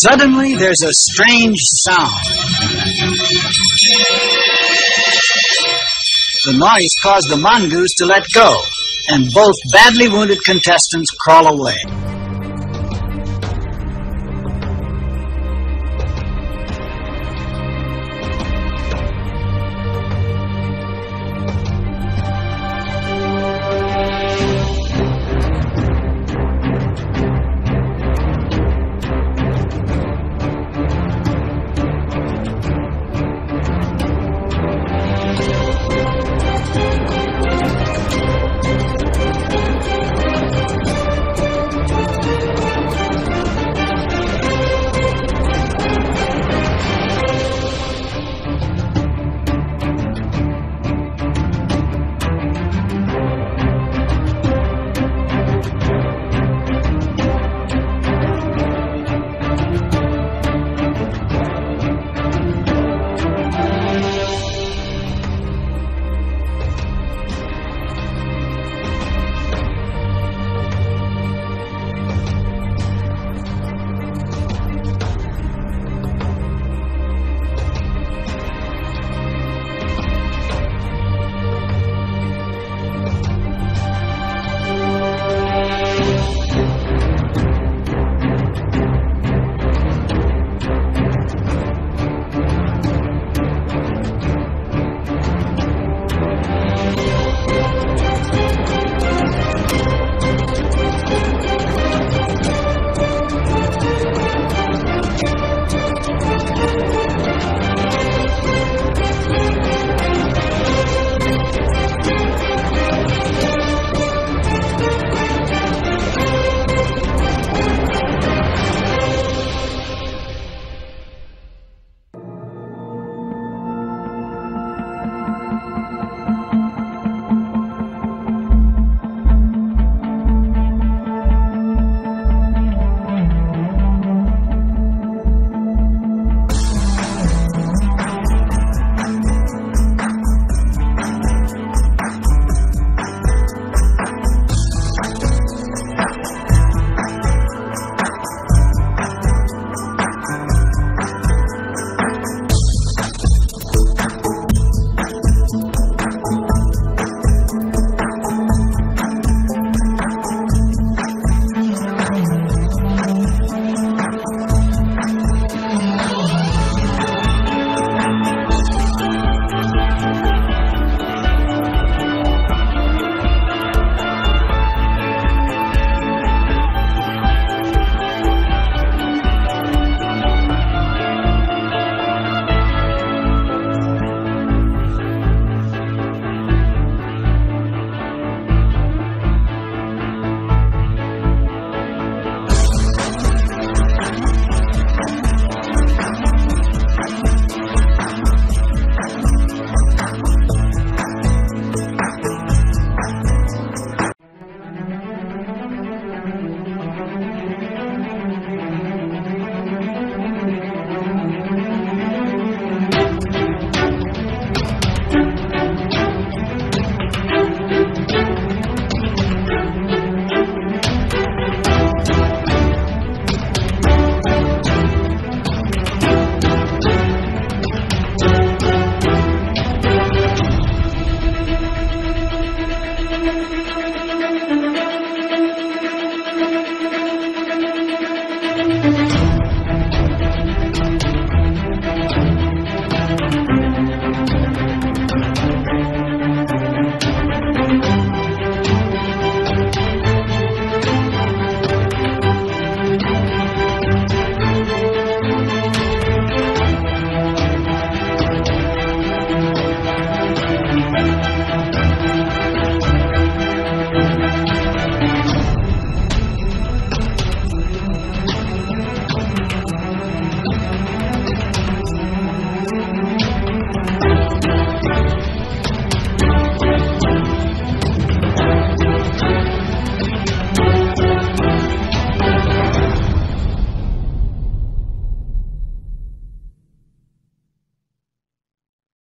Suddenly, there's a strange sound. The noise caused the mongoose to let go, and both badly wounded contestants crawl away.